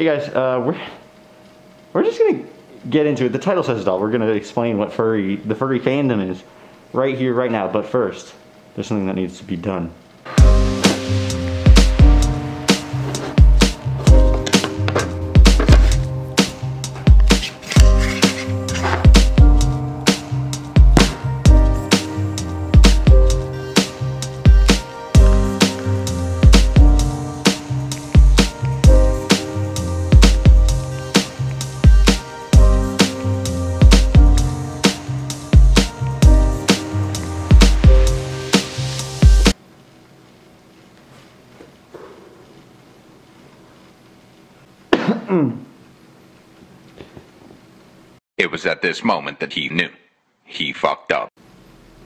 Hey guys, uh, we're we're just gonna get into it. The title says it all. We're gonna explain what furry the furry fandom is right here, right now. But first, there's something that needs to be done. It was at this moment that he knew. He fucked up.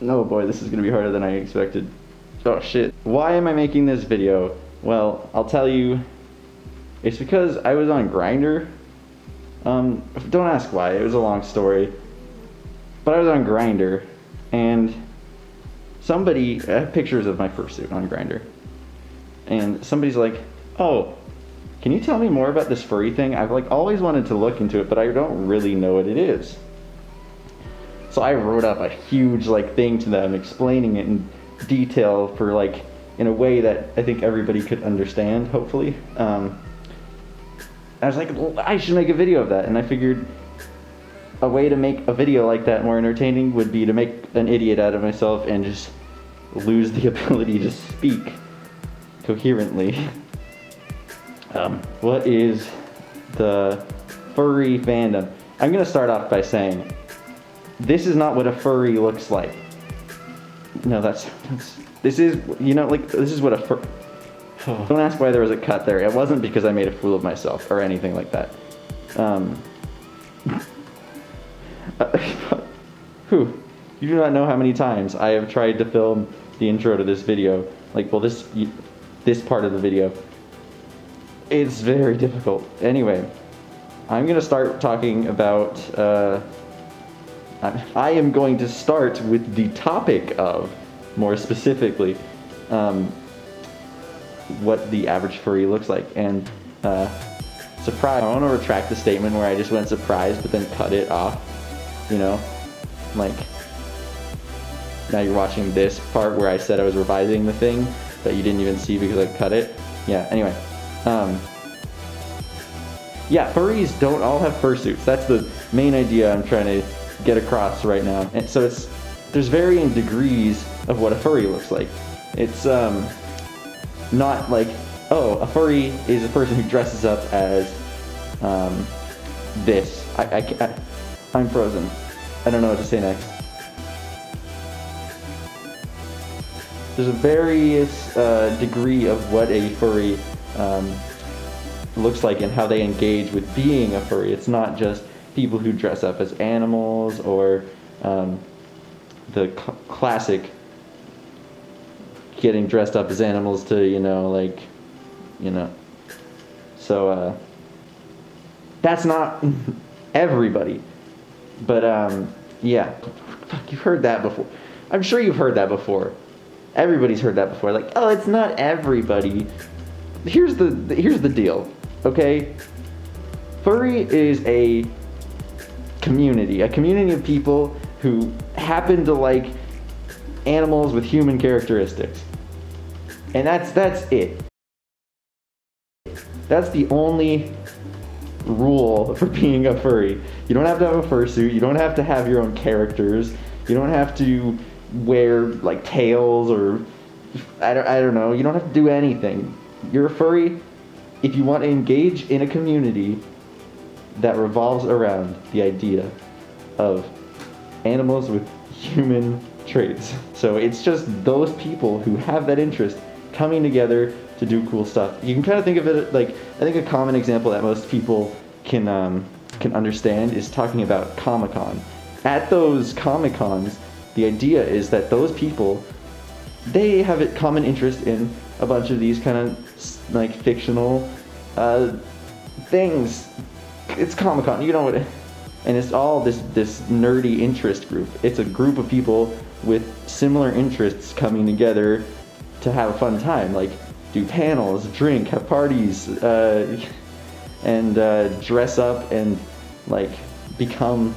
No boy, this is gonna be harder than I expected. Oh shit. Why am I making this video? Well, I'll tell you. It's because I was on Grindr. Um, don't ask why. It was a long story. But I was on Grindr, and somebody I have pictures of my fursuit on Grindr, and somebody's like, "Oh, can you tell me more about this furry thing? I've like always wanted to look into it, but I don't really know what it is." So I wrote up a huge like thing to them explaining it in detail for like in a way that I think everybody could understand, hopefully. Um, I was like, I should make a video of that, and I figured a way to make a video like that more entertaining would be to make an idiot out of myself and just lose the ability to speak coherently. Um, what is the furry fandom? I'm gonna start off by saying this is not what a furry looks like. No, that's, that's this is you know like this is what a fur. Don't ask why there was a cut there. It wasn't because I made a fool of myself or anything like that. Um, whew, you do not know how many times I have tried to film the intro to this video. Like, well, this this part of the video. It's very difficult. Anyway, I'm gonna start talking about. Uh, I- am going to start with the topic of, more specifically, um, what the average furry looks like. And uh, surprise, I want to retract the statement where I just went surprise, but then cut it off. You know, like now you're watching this part where I said I was revising the thing that you didn't even see because I cut it. Yeah. Anyway, um, yeah, furries don't all have fursuits. That's the main idea I'm trying to get across right now. And so it's there's varying degrees of what a furry looks like. It's um not like oh a furry is a person who dresses up as um this. I, I, I I'm frozen. I don't know what to say next. There's a various uh, degree of what a furry um, looks like and how they engage with being a furry. It's not just people who dress up as animals or um, the cl- classic getting dressed up as animals to, you know, like, you know. So, uh, that's not everybody. But, um, yeah. Fuck, you've heard that before. I'm sure you've heard that before. Everybody's heard that before. Like, oh, it's not everybody. Here's the here's the deal, okay? Furry is a community, a community of people who happen to like animals with human characteristics. And that's that's it. That's the only rule for being a furry. You don't have to have a fursuit, you don't have to have your own characters, you don't have to wear like tails or I don't, I don't know, you don't have to do anything. You're a furry if you want to engage in a community that revolves around the idea of animals with human traits. So it's just those people who have that interest coming together to do cool stuff. You can kind of think of it like I think a common example that most people can um, can understand is talking about Comic Con. At those Comic Cons, the idea is that those people they have a common interest in a bunch of these kind of like fictional uh, things. It's Comic Con, you know what? And it's all this this nerdy interest group. It's a group of people with similar interests coming together to have a fun time, like do panels, drink, have parties, uh, and uh, dress up and like become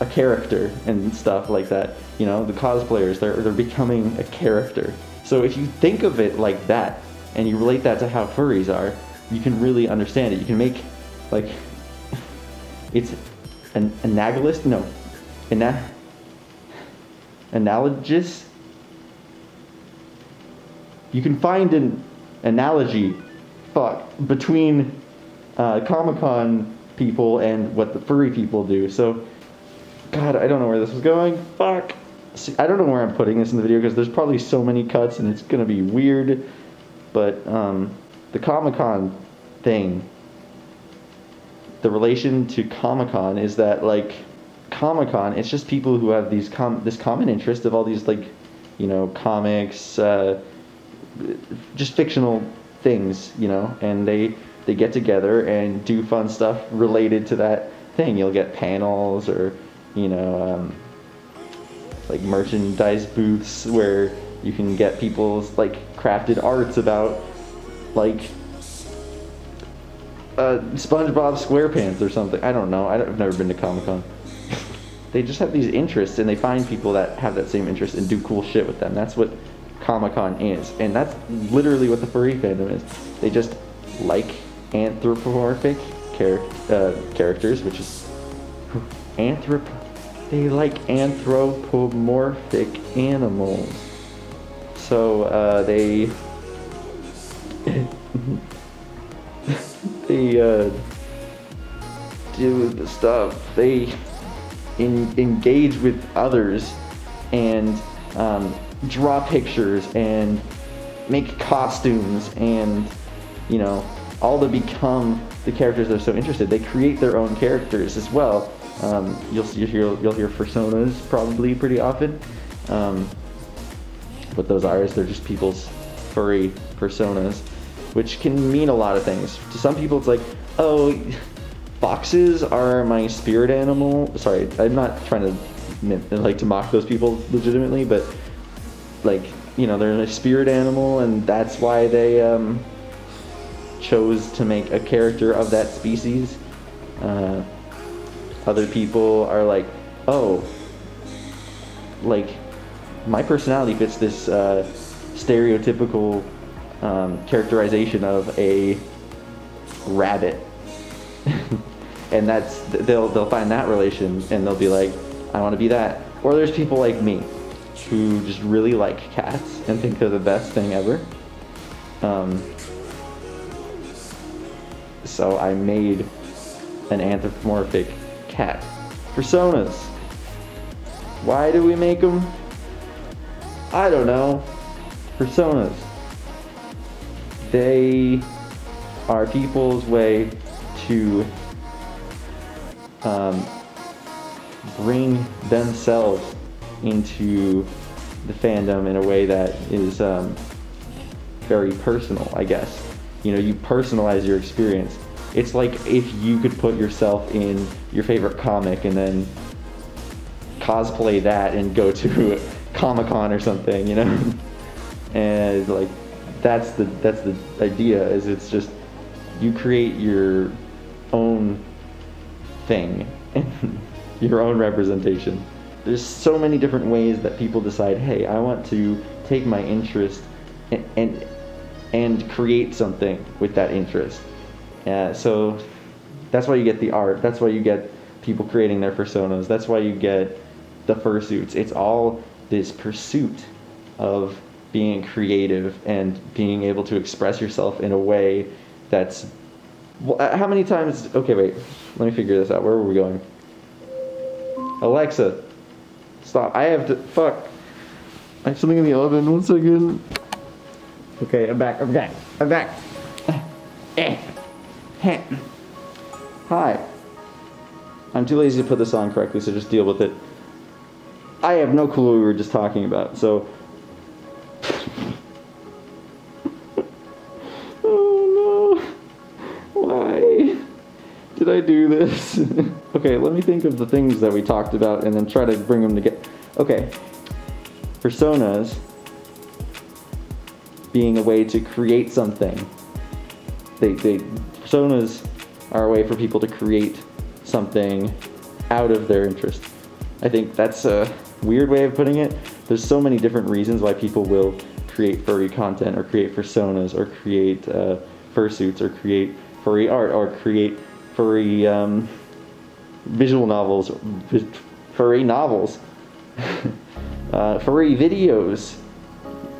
a character and stuff like that. You know, the cosplayers they're they're becoming a character. So if you think of it like that and you relate that to how furries are, you can really understand it. You can make like it's an analogous no, ana- analogous. You can find an analogy, fuck, between uh, Comic Con people and what the furry people do. So, God, I don't know where this is going. Fuck. See, I don't know where I'm putting this in the video because there's probably so many cuts and it's gonna be weird. But um, the Comic Con thing, the relation to Comic Con is that like Comic Con, it's just people who have these com- this common interest of all these like, you know, comics, uh, just fictional things, you know, and they they get together and do fun stuff related to that thing. You'll get panels or, you know, um, like merchandise booths where you can get people's like crafted arts about like uh, SpongeBob SquarePants or something. I don't know. I have never been to Comic Con. they just have these interests and they find people that have that same interest and do cool shit with them. That's what Comic Con is, and that's literally what the furry fandom is. They just like anthropomorphic char- uh, characters, which is anthrop. They like anthropomorphic animals. So uh, they they uh, do the stuff. They in, engage with others and um, draw pictures and make costumes and you know all to become the characters they're so interested. They create their own characters as well. Um, you'll, see you'll hear you'll hear fursonas probably pretty often. Um, what those are is they're just people's furry personas, which can mean a lot of things. To some people, it's like, oh, foxes are my spirit animal. Sorry, I'm not trying to like to mock those people legitimately, but like you know, they're a spirit animal, and that's why they um, chose to make a character of that species. Uh, other people are like, oh, like my personality fits this uh, stereotypical um, characterization of a rabbit, and that's they'll they'll find that relation and they'll be like, I want to be that. Or there's people like me who just really like cats and think they're the best thing ever. Um, so I made an anthropomorphic cat. Fursonas. Why do we make them? I don't know. Fursonas. They are people's way to um, bring themselves into the fandom in a way that is um, very personal, I guess. You know, you personalize your experience. It's like if you could put yourself in your favorite comic and then cosplay that and go to Comic Con or something, you know? and like that's the that's the idea is it's just you create your own thing your own representation. There's so many different ways that people decide hey i want to take my interest and and, and create something with that interest. Uh, so that's why you get the art that's why you get people creating their fursonas that's why you get the fursuits. It's all this pursuit of being creative and being able to express yourself in a way that's uh, how many times okay wait let me figure this out. Where were we going? Alexa stop. I have to fuck. I have something in the oven. One second. Okay i'm back. I'm back. I'm back. Eh. Heh. hi. I'm too lazy to put this on correctly so just deal with it i have no clue what we were just talking about so oh no. Why did I do this? okay, let me think of the things that we talked about and then try to bring them together. Okay. Fursonas being a way to create something. They, they fursonas are a way for people to create something out of their interest. I think that's a weird way of putting it. There's so many different reasons why people will create furry content or create fursonas or create uh, fursuits or create furry art or create furry um, visual novels, furry novels, uh, furry videos.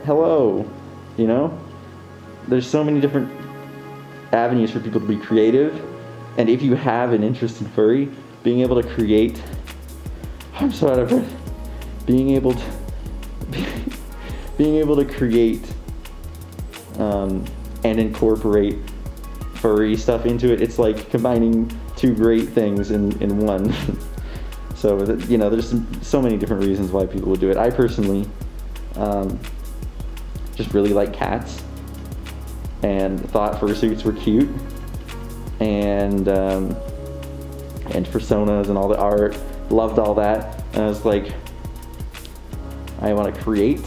Hello, you know? There's so many different avenues for people to be creative. And if you have an interest in furry, being able to create, I'm so out of breath, being able to, being able to create um, and incorporate furry stuff into it, it's like combining two great things in, in one. so, you know, there's some, so many different reasons why people would do it. I personally um, just really like cats and thought fursuits were cute and um, and fursonas and all the art loved all that and I was like I want to create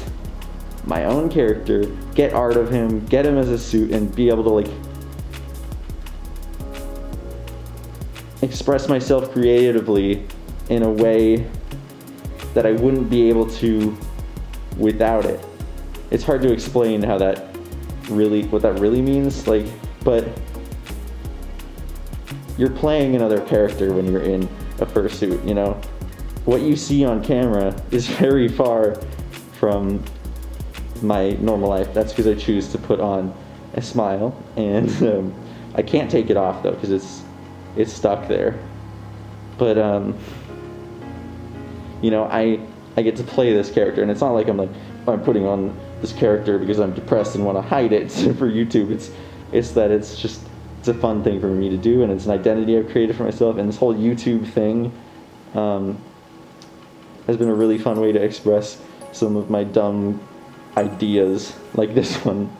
my own character get art of him get him as a suit and be able to like express myself creatively in a way that I wouldn't be able to without it. It's hard to explain how that really, what that really means, like, but you're playing another character when you're in a fursuit, you know? What you see on camera is very far from my normal life. That's because I choose to put on a smile, and um, I can't take it off though because it's it's stuck there. But um, you know, I I get to play this character, and it's not like I'm like I'm putting on this character because I'm depressed and want to hide it for YouTube. It's it's that it's just it's a fun thing for me to do, and it's an identity I've created for myself. And this whole YouTube thing um, has been a really fun way to express some of my dumb ideas, like this one,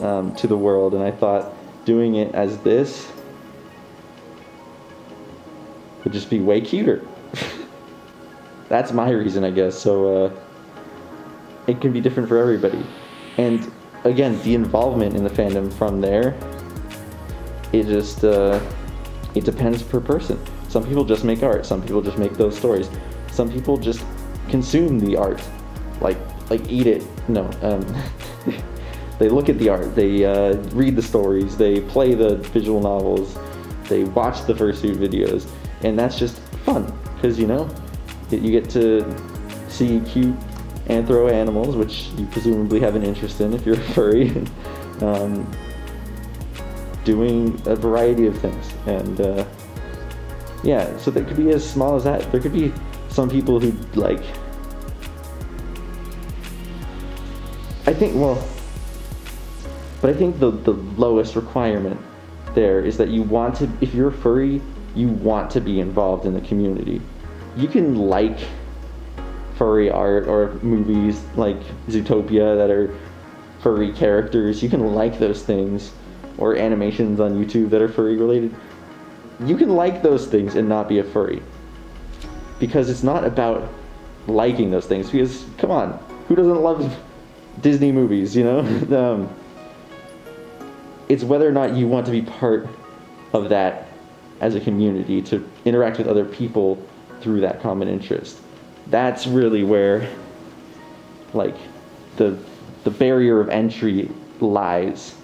um, to the world. And I thought doing it as this would just be way cuter. That's my reason, I guess. So uh, it can be different for everybody. And again, the involvement in the fandom from there, it just uh, it depends per person. Some people just make art. Some people just make those stories. Some people just consume the art, like like eat it. No, um, they look at the art. They uh, read the stories. They play the visual novels. They watch the fursuit videos and that's just fun because you know you get to see cute anthro animals, which you presumably have an interest in if you're a furry, um, doing a variety of things. And uh, yeah, so there could be as small as that. There could be some people who like. I think well, but I think the the lowest requirement there is that you want to if you're furry you want to be involved in the community. You can like furry art or movies like Zootopia that are furry characters. You can like those things or animations on YouTube that are furry related. You can like those things and not be a furry. Because it's not about liking those things. Because, come on, who doesn't love Disney movies, you know? um, it's whether or not you want to be part of that as a community to interact with other people through that common interest. That's really where like the the barrier of entry lies.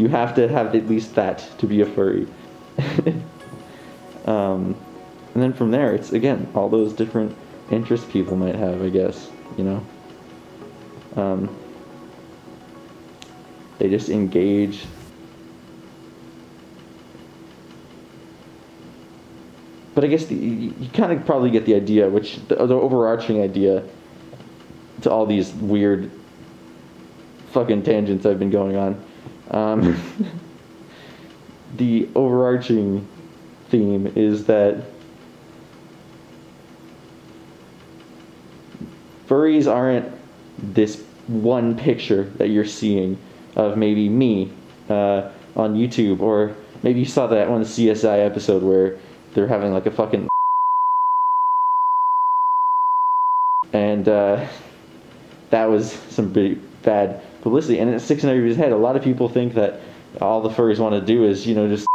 You have to have at least that to be a furry. um, and then from there, it's again all those different interests people might have. I guess you know. Um, they just engage but I guess the, you, you kind of probably get the idea, which the, the overarching idea to all these weird fucking tangents I've been going on. Um, the overarching theme is that furries aren't this one picture that you're seeing of maybe me uh, on YouTube, or maybe you saw that one CSI episode where they're having like a fucking and uh, that was some pretty bad publicity and it's sticks in everybody's head a lot of people think that all the furries want to do is you know just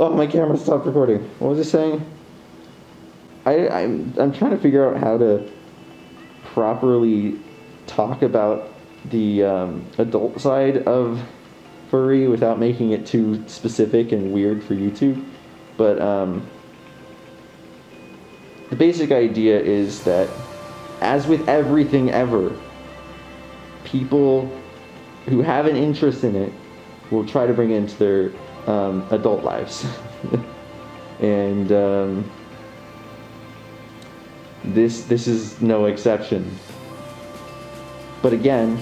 Oh, my camera stopped recording. What was it saying? I, I'm, I'm trying to figure out how to properly talk about the um, adult side of furry without making it too specific and weird for YouTube. But um, the basic idea is that, as with everything ever, people who have an interest in it will try to bring it into their um, adult lives. and um, this this is no exception. But again,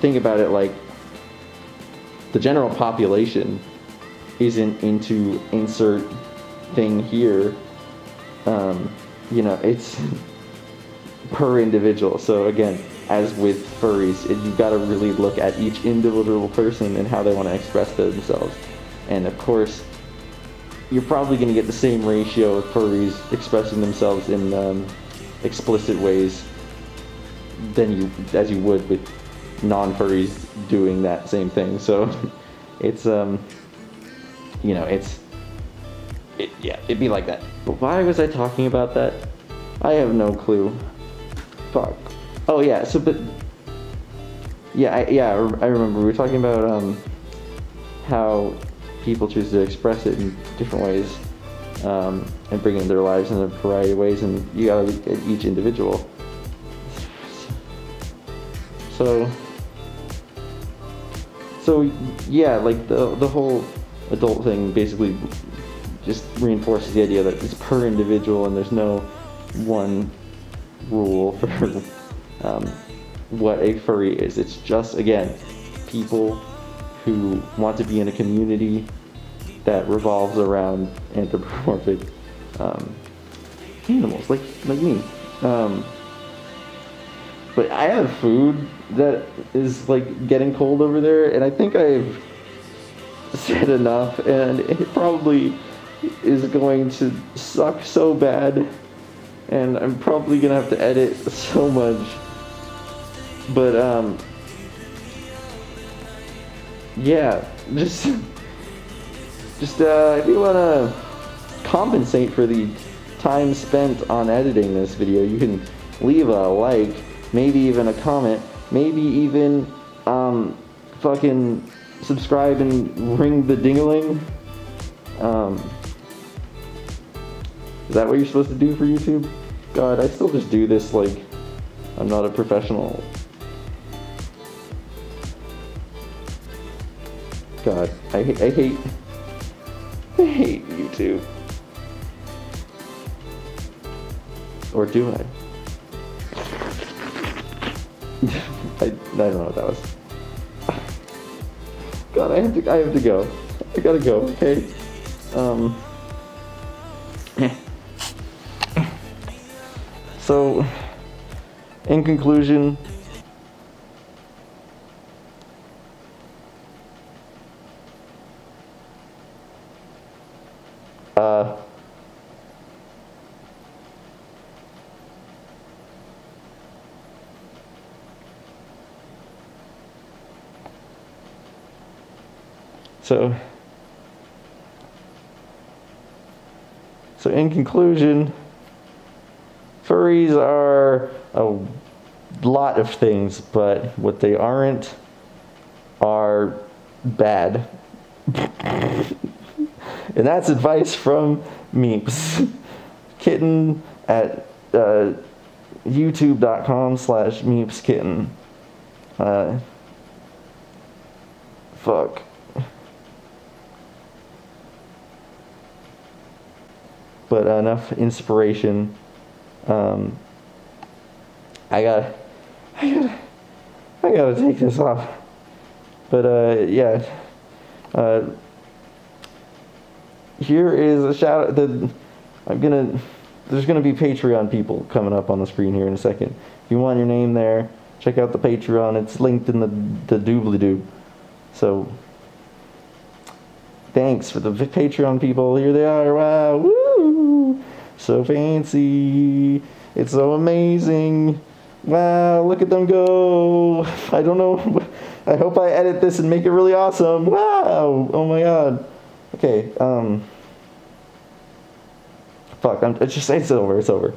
think about it like the general population isn't into insert thing here. Um, you know, it's per individual. So again, as with furries, it, you've got to really look at each individual person and how they want to express themselves. And of course, you're probably going to get the same ratio of furries expressing themselves in um, explicit ways than you as you would with non-furries doing that same thing. So it's um, you know, it's it, yeah, it'd be like that. But why was I talking about that? I have no clue. Fuck. Oh yeah. So but yeah, I, yeah, I remember we were talking about um, how people choose to express it in different ways um, and bring in their lives in a variety of ways, and you gotta look at each individual. So, so yeah, like the the whole adult thing basically just reinforces the idea that it's per individual and there's no one rule for um, what a furry is. It's just again people who want to be in a community that revolves around anthropomorphic um, animals, like like me. Um, but I have food that is like getting cold over there, and I think I've said enough, and it probably is going to suck so bad, and I'm probably gonna have to edit so much. But um, yeah, just just uh, if you wanna compensate for the time spent on editing this video, you can leave a like, maybe even a comment, maybe even um, fucking subscribe and ring the dingling. Um, is that what you're supposed to do for YouTube? God, I still just do this like I'm not a professional. God, I, I hate, I hate YouTube. Or do I? I, I don't know what that was. God, I have to, I have to go. I gotta go, okay? Um. So, in conclusion, uh, so, so in conclusion, furries are a lot of things, but what they aren't are bad. and that's advice from Meeps. Kitten at uh, youtube.com slash meepskitten. Uh, fuck. But enough inspiration. Um, I gotta, I gotta, I gotta take this off. But uh, yeah, uh, here is a shout out. The I'm gonna, there's gonna be Patreon people coming up on the screen here in a second. If you want your name there, check out the Patreon. It's linked in the the doobly doo. So thanks for the Patreon people. Here they are. Wow, woo! So fancy. It's so amazing. Wow, look at them go. I don't know. I hope I edit this and make it really awesome. Wow. Oh my god. Okay, um. Fuck, I'm, it's just, it's over, it's over.